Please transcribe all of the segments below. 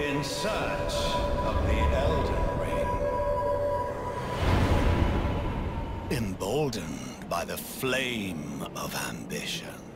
in search of the Elden Ring. Emboldened by the flame of ambition.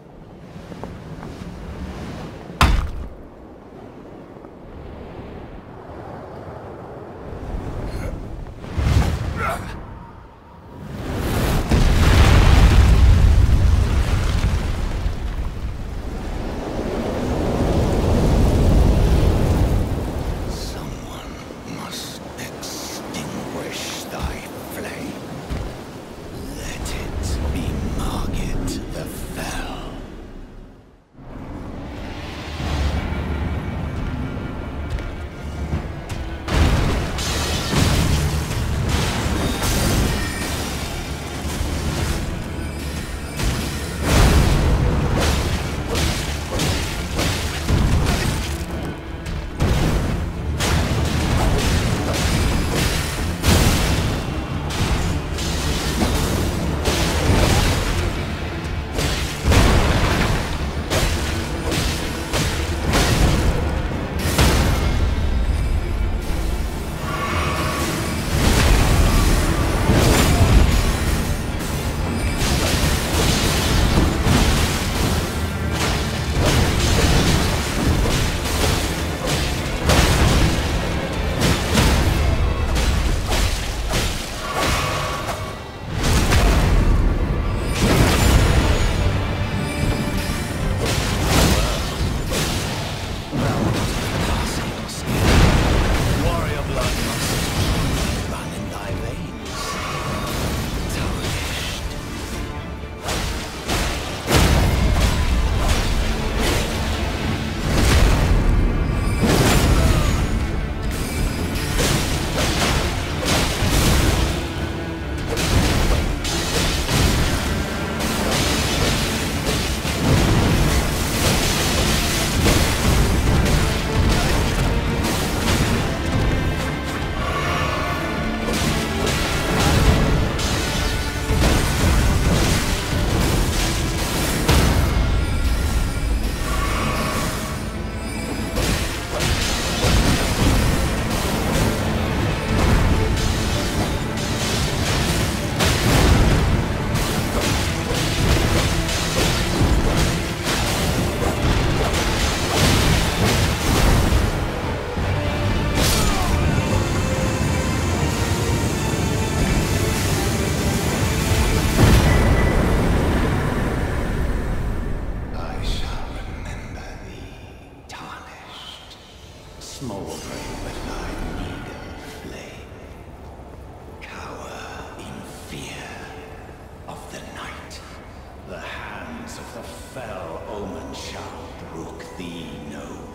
Smouldering with thy meager flame. Cower in fear of the night. The hands of the fell omen shall brook thee no